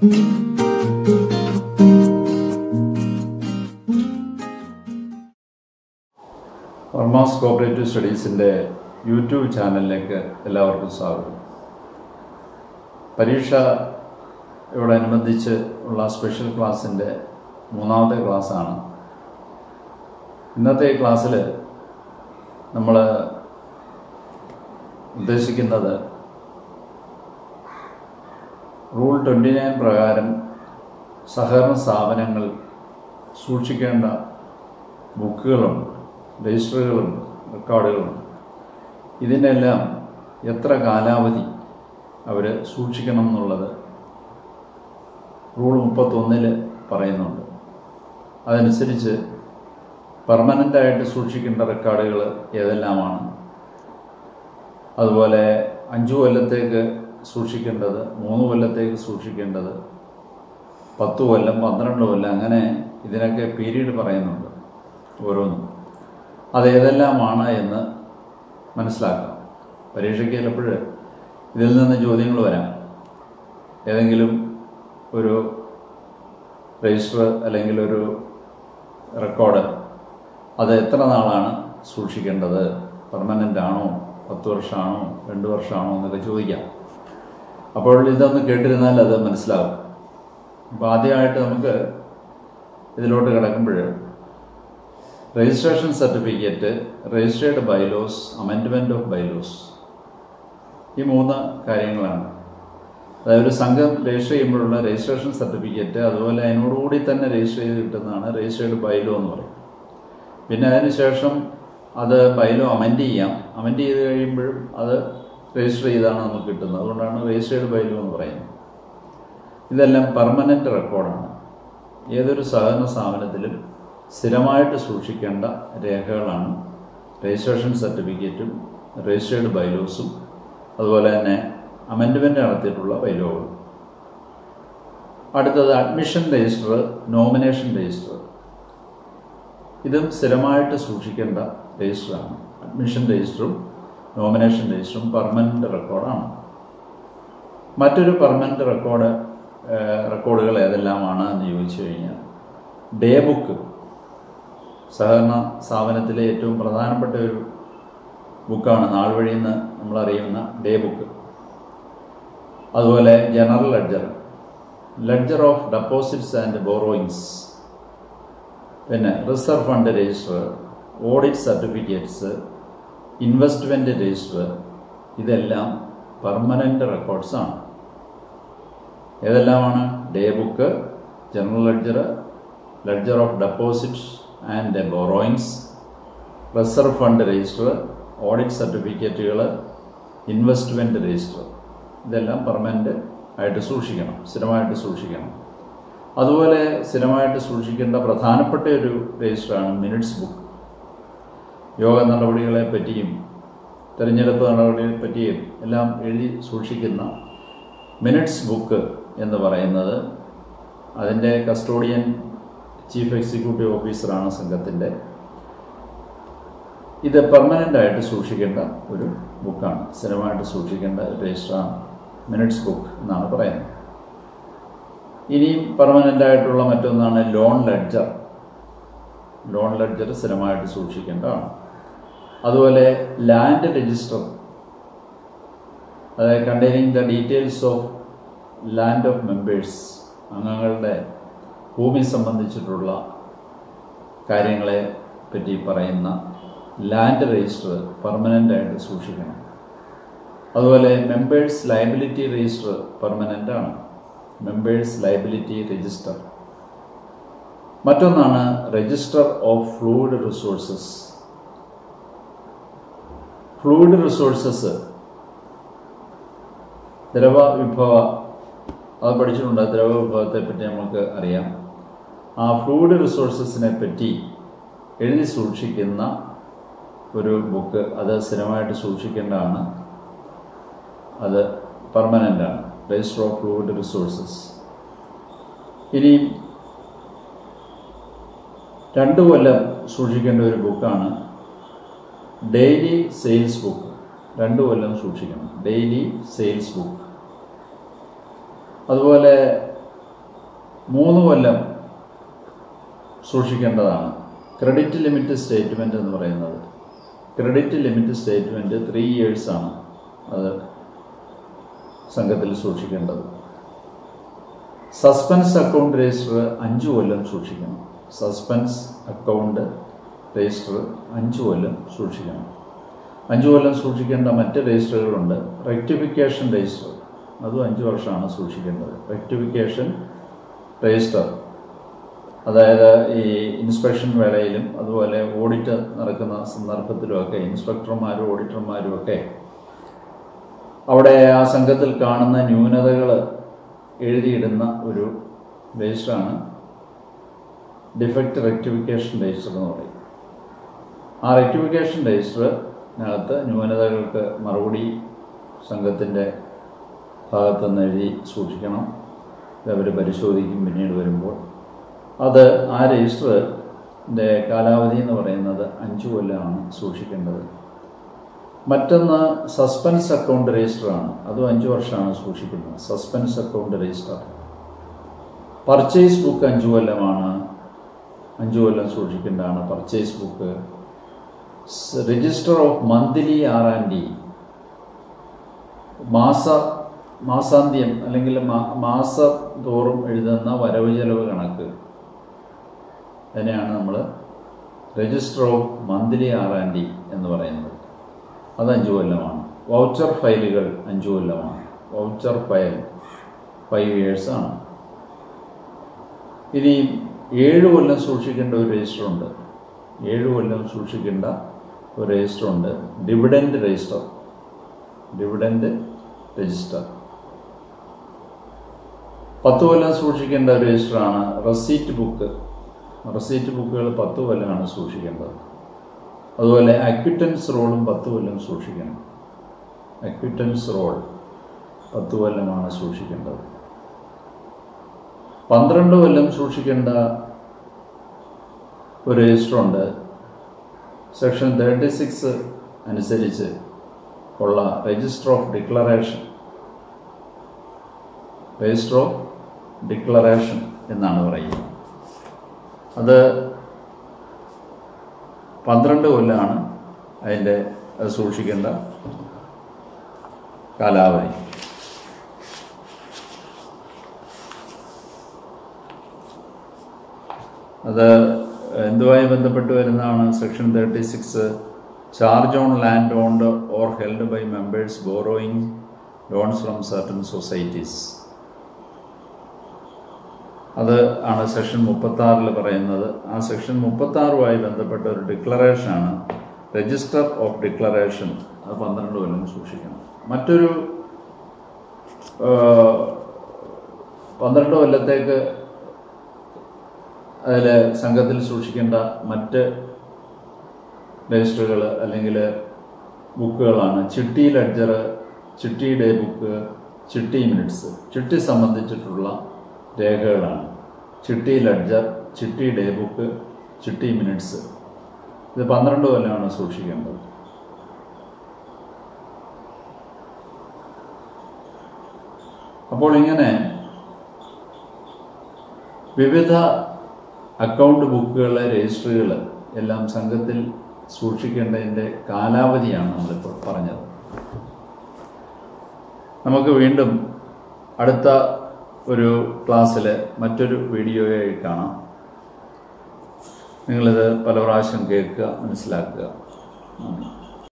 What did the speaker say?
Varmas cooperative സ്റ്റഡീസിന്റെ YouTube ചാനലിലേക്ക് എല്ലാവർക്കും സ്വാഗതം. പരീക്ഷ പരീക്ഷയോടനുബന്ധിച്ച് ഉള്ള സ്പെഷ്യൽ ക്ലാസ്സിന്റെ മൂന്നാമത്തെ ക്ലാസ്സാണ് ഇന്നത്തെ ക്ലാസ്സിൽ നമ്മൾ ഉദ്ദേശിക്കുന്നത് റൂൾ ട്വന്റി നയൻ പ്രകാരം സഹകരണ സ്ഥാപനങ്ങൾ സൂക്ഷിക്കേണ്ട ബുക്കുകളുണ്ട് രജിസ്റ്ററുകളുണ്ട് റെക്കോർഡുകളുണ്ട്. ഇതിനെല്ലാം എത്ര കാലാവധി അവർ സൂക്ഷിക്കണം എന്നുള്ളത് റൂൾ മുപ്പത്തൊന്നിൽ പറയുന്നുണ്ട്. അതനുസരിച്ച് പെർമനന്റായിട്ട് സൂക്ഷിക്കേണ്ട റെക്കോർഡുകൾ ഏതെല്ലാമാണ്? അതുപോലെ അഞ്ചു കൊല്ലത്തേക്ക് സൂക്ഷിക്കേണ്ടത് മൂന്ന് കൊല്ലത്തേക്ക് സൂക്ഷിക്കേണ്ടത് പത്ത് കൊല്ലം പന്ത്രണ്ട് കൊല്ലം അങ്ങനെ ഇതിനൊക്കെ പീരീഡ് പറയുന്നുണ്ട് ഓരോന്നും. അത് ഏതെല്ലാമാണ് എന്ന് മനസ്സിലാക്കാം. പരീക്ഷയ്ക്ക് ചിലപ്പോൾ ഇതിൽ നിന്ന് ചോദ്യങ്ങൾ വരാം. ഏതെങ്കിലും ഒരു രജിസ്റ്റർ അല്ലെങ്കിൽ ഒരു റെക്കോർഡ് അത് എത്ര നാളാണ് സൂക്ഷിക്കേണ്ടത്? പെർമനന്റ് ആണോ? പത്ത് വർഷമാണോ? രണ്ട് വർഷമാണോ? എന്നൊക്കെ ചോദിക്കാം. അപ്പോൾ ഇതൊന്ന് കേട്ടിരുന്നാൽ അത് മനസ്സിലാകും അപ്പോൾ ആദ്യമായിട്ട് നമുക്ക് ഇതിലോട്ട് കിടക്കുമ്പോൾ registration certificate registered bylaws amendment of bylaws ഈ മൂന്ന് കാര്യങ്ങളാണ്. അതായത് ഒരു സംഘം രജിസ്റ്റർ ചെയ്യുമ്പോഴുള്ള രജിസ്ട്രേഷൻ സർട്ടിഫിക്കറ്റ് അതുപോലെ അതിനോടുകൂടി തന്നെ രജിസ്റ്റർ ചെയ്ത് കിട്ടുന്നതാണ് രജിസ്റ്റേർഡ് ബൈലോ എന്ന് പറയും. പിന്നെ അതിനുശേഷം അത് ബൈലോ അമെൻഡ് ചെയ്യാം. അമെൻഡ് ചെയ്ത് കഴിയുമ്പോഴും അത് രജിസ്റ്റർ ചെയ്താണ് നമുക്ക് കിട്ടുന്നത്. അതുകൊണ്ടാണ് രജിസ്റ്റേർഡ് ബൈലോ എന്ന് പറയുന്നത്. ഇതെല്ലാം പെർമനന്റ് റെക്കോർഡാണ് ഏതൊരു സഹകരണ സ്ഥാപനത്തിലും സ്ഥിരമായിട്ട് സൂക്ഷിക്കേണ്ട രേഖകളാണ്. രജിസ്ട്രേഷൻ സർട്ടിഫിക്കറ്റും രജിസ്റ്റേർഡ് ബൈലോസും അതുപോലെ തന്നെ അമെൻഡ്മെന്റ് നടത്തിയിട്ടുള്ള ബൈലോകളും അടുത്തത് അഡ്മിഷൻ രജിസ്റ്റർ നോമിനേഷൻ രജിസ്റ്റർ ഇതും സ്ഥിരമായിട്ട് സൂക്ഷിക്കേണ്ട രജിസ്റ്ററാണ് അഡ്മിഷൻ രജിസ്റ്ററും നോമിനേഷൻ രജിസ്റ്ററും പെർമനന്റ് റെക്കോർഡാണ്. മറ്റൊരു പെർമനന്റ് റെക്കോർഡ് റെക്കോർഡുകൾ ഏതെല്ലാമാണ് എന്ന് ചോദിച്ചു കഴിഞ്ഞാൽ ഡേ ബുക്ക്. സഹകരണ സ്ഥാപനത്തിലെ ഏറ്റവും പ്രധാനപ്പെട്ട ഒരു ബുക്കാണ് നാൾ വഴിയെന്ന് നമ്മളറിയുന്ന ഡേ ബുക്ക്. അതുപോലെ general ledger ledger of deposits and borrowings പിന്നെ reserve fund register audit certificates investment register ഇതെല്ലാം പെർമനന്റ് റെക്കോർഡ്സാണ് ഏതെല്ലാമാണ്? Day book general ledger ledger of deposits and borrowings reserve fund register audit സർട്ടിഫിക്കറ്റുകൾ ഇൻവെസ്റ്റ്മെന്റ് രജിസ്റ്റർ ഇതെല്ലാം permanent ആയിട്ട് സൂക്ഷിക്കണം സ്ഥിരമായിട്ട് സൂക്ഷിക്കണം. അതുപോലെ സ്ഥിരമായിട്ട് സൂക്ഷിക്കേണ്ട പ്രധാനപ്പെട്ട ഒരു രജിസ്റ്ററാണ് മിനിറ്റ്സ് ബുക്ക് യോഗ നടപടികളെ പറ്റിയും തിരഞ്ഞെടുപ്പ് നടപടികളെ പറ്റിയും എല്ലാം എഴുതി സൂക്ഷിക്കുന്ന മിനിറ്റ്സ് ബുക്ക് എന്ന് പറയുന്നത് അതിന്റെ കസ്റ്റോഡിയൻ ചീഫ് എക്സിക്യൂട്ടീവ് ഓഫീസറാണ് സംഘത്തിന്റെ. ഇത് പെർമനന്റ് ആയിട്ട് സൂക്ഷിക്കേണ്ട ഒരു ബുക്കാണ്. സ്ഥിരമായിട്ട് സൂക്ഷിക്കേണ്ട രജിസ്റ്റർ മിനിറ്റ്സ് ബുക്ക് എന്നാണ് പറയുന്നത്. ഇനിയും പെർമനന്റ് ആയിട്ടുള്ള മറ്റൊന്നാണ് ലോൺ ലെഡ്ജർ ലോൺ ലെഡ്ജർ സ്ഥിരമായിട്ട് സൂക്ഷിക്കേണ്ടതാണ്. അതുപോലെ ലാൻഡ് രജിസ്റ്റർ അതായത് containing the details of land of members അംഗങ്ങളുടെ ഭൂമി സംബന്ധിച്ചിട്ടുള്ള കാര്യങ്ങളെ പറ്റി പറയുന്ന ലാൻഡ് രജിസ്റ്റർ പെർമനന്റ് ആയിട്ട് സൂക്ഷിക്കണം. അതുപോലെ മെമ്പേഴ്സ് ലയബിലിറ്റി രജിസ്റ്റർ പെർമനന്റ് ആണ്. മെമ്പേഴ്സ് ലയബിലിറ്റി രജിസ്റ്റർ മറ്റൊന്നാണ് register of fluid resources fluid resources. ദ്രവ വിഭവ അത് പഠിച്ചിട്ടുണ്ട്. ദ്രവ വിഭവത്തെ പറ്റി നമുക്ക് അറിയാം. ആ ഫ്ലൂയിഡ് റിസോഴ്സസിനെ പറ്റി എഴുതി സൂക്ഷിക്കുന്ന ഒരു ബുക്ക്. അത് സ്ഥിരമായിട്ട് സൂക്ഷിക്കേണ്ടതാണ്. അത് പെർമനന്റ് ആണ്. രജിസ്റ്റർ ഓഫ് ഫ്ലൂയിഡ് റിസോഴ്സസ് ഇനി രണ്ട് കൊല്ലം സൂക്ഷിക്കേണ്ട ഒരു ബുക്കാണ് ഡെയിലി സെയിൽസ് ബുക്ക് രണ്ട് കൊല്ലം സൂക്ഷിക്കണം. ഡെയിലി സെയിൽസ് ബുക്ക് അതുപോലെ മൂന്ന് കൊല്ലം സൂക്ഷിക്കേണ്ടതാണ്. ക്രെഡിറ്റ് ലിമിറ്റ് സ്റ്റേറ്റ്മെന്റ് എന്ന് പറയുന്നത്. ക്രെഡിറ്റ് ലിമിറ്റ് സ്റ്റേറ്റ്മെന്റ് ത്രീ ഇയേഴ്സാണ് അത് സംഘത്തിൽ സൂക്ഷിക്കേണ്ടത്. സസ്പെൻസ് അക്കൗണ്ട് രജിസ്റ്റർ അഞ്ച് കൊല്ലം സൂക്ഷിക്കണം. സസ്പെൻസ് അക്കൗണ്ട് രജിസ്റ്റർ അഞ്ച് കൊല്ലം സൂക്ഷിക്കണം. അഞ്ച് കൊല്ലം സൂക്ഷിക്കേണ്ട മറ്റ് രജിസ്റ്ററുകളുണ്ട് റെക്ടിഫിക്കേഷൻ രജിസ്റ്റർ അതും അഞ്ച് വർഷമാണ് സൂക്ഷിക്കേണ്ടത്. റെക്ടിഫിക്കേഷൻ രജിസ്റ്റർ അതായത് ഈ ഇൻസ്പെക്ഷൻ വേളയിലും അതുപോലെ ഓഡിറ്റ് നടക്കുന്ന സന്ദർഭത്തിലുമൊക്കെ ഇൻസ്പെക്ടർമാരും ഓഡിറ്റർമാരും ഒക്കെ അവിടെ ആ സംഘത്തിൽ കാണുന്ന ന്യൂനതകൾ എഴുതിയിടുന്ന ഒരു രജിസ്റ്ററാണ് ഡിഫക്റ്റ് റെക്ടിഫിക്കേഷൻ രജിസ്റ്റർ എന്ന് പറയും ആ റെക്ടിഫിക്കേഷൻ രജിസ്റ്ററിനകത്ത് ന്യൂനതകൾക്ക് മറുപടി സംഘത്തിന്റെ ഭാഗത്തുനിന്ന് എഴുതി സൂക്ഷിക്കണം. അവർ പരിശോധിക്കും പിന്നീട് വരുമ്പോൾ. അത് ആ രജിസ്റ്ററിന്റെ കാലാവധി എന്ന് പറയുന്നത് അഞ്ച് കൊല്ലമാണ് സൂക്ഷിക്കേണ്ടത്. മറ്റൊന്ന് സസ്പെൻസ് അക്കൗണ്ട് രജിസ്റ്ററാണ് അതും അഞ്ച് വർഷമാണ് സൂക്ഷിക്കുന്നത്. Suspense account register. Purchase book അഞ്ച് കൊല്ലമാണ്. അഞ്ച് കൊല്ലം സൂക്ഷിക്കേണ്ടതാണ് purchase book. Register of monthly R and D മാസ മാസാന്ത്യം അല്ലെങ്കിൽ മാസ തോറും എഴുതുന്ന വരവ് ചെലവ് കണക്ക്. തന്നെയാണ് നമ്മൾ register of monthly R and D എന്ന് പറയുന്നത്. അത് അഞ്ച് കൊല്ലമാണ്. വൗച്ചർ ഫയലുകൾ അഞ്ച് കൊല്ലമാണ്. വൗച്ചർ ഫയൽ ഫൈവ് ഇയേഴ്സ് ആണ്. ഇനി ഏഴ് കൊല്ലം സൂക്ഷിക്കേണ്ട ഒരു രജിസ്റ്റർ ഉണ്ട്. ഏഴ് കൊല്ലം സൂക്ഷിക്കേണ്ട ഒരു രജിസ്റ്റർ ഉണ്ട്. ഡിവിഡൻഡ് രജിസ്റ്റർ ഡിവിഡൻഡ് രജിസ്റ്റർ പത്ത് കൊല്ലം സൂക്ഷിക്കേണ്ട രജിസ്റ്ററാണ് റെസീറ്റ് ബുക്ക് റെസീറ്റ് ബുക്കുകൾ പത്ത് കൊല്ലമാണ് സൂക്ഷിക്കേണ്ടത്. അതുപോലെ അക്വിറ്റൻസ് റോളും പത്ത് കൊല്ലം സൂക്ഷിക്കണം. അക്വിറ്റൻസ് റോൾ പത്ത് കൊല്ലമാണ് സൂക്ഷിക്കേണ്ടത്. പന്ത്രണ്ട് കൊല്ലം സൂക്ഷിക്കേണ്ട ഒരു രജിസ്റ്റർ ഉണ്ട്. സെക്ഷൻ തേർട്ടി സിക്സ് അനുസരിച്ച് ഉള്ള register of declaration register of declaration എന്നാണ് പറയുന്നത്. അത് പന്ത്രണ്ട് കൊല്ലമാണ് അതിന്റെ അത് സൂക്ഷിക്കേണ്ട കാലാവധി. അത് എന്തുമായി ബന്ധപ്പെട്ട് വരുന്നതാണ് section thirty six charge on land owned or held by members borrowing loans from certain societies അത് ആണ് സെക്ഷൻ മുപ്പത്താറിൽ പറയുന്നത്. ആ സെക്ഷൻ മുപ്പത്താറുമായി ബന്ധപ്പെട്ട ഒരു ഡിക്ലറേഷനാണ് രജിസ്റ്റർ ഓഫ് ഡിക്ലറേഷൻ അത് പന്ത്രണ്ട് കൊല്ലം സൂക്ഷിക്കണം. മറ്റൊരു പന്ത്രണ്ട് കൊല്ലത്തേക്ക് അതിൽ സംഘത്തിൽ സൂക്ഷിക്കേണ്ട മറ്റ് രജിസ്റ്ററുകൾ അല്ലെങ്കിൽ ബുക്കുകളാണ്. ചിട്ടി ലെഡ്ജർ ചിട്ടി ഡേ ബുക്ക് ചിട്ടി മിനിറ്റ്സ് ചിട്ടി സംബന്ധിച്ചിട്ടുള്ള രേഖകളാണ്. ചിട്ടി ലെഡ്ജർ ചിട്ടി ഡേ ബുക്ക് ചിട്ടി മിനിറ്റ്സ് ഇത് പന്ത്രണ്ട് കൊല്ലമാണ് സൂക്ഷിക്കേണ്ടത്. അപ്പോൾ ഇങ്ങനെ വിവിധ അക്കൗണ്ട് ബുക്കുകൾ രജിസ്റ്ററുകൾ എല്ലാം സംഘത്തിൽ സൂക്ഷിക്കേണ്ടതിന്റെ കാലാവധിയാണ് നമ്മളിപ്പോൾ പറഞ്ഞത്. നമുക്ക് വീണ്ടും അടുത്ത ഒരു ക്ലാസ്സിൽ മറ്റൊരു വീഡിയോയായി കാണാം. നിങ്ങളിത് പല പ്രാവശ്യം കേൾക്കുക മനസ്സിലാക്കുക. നന്ദി.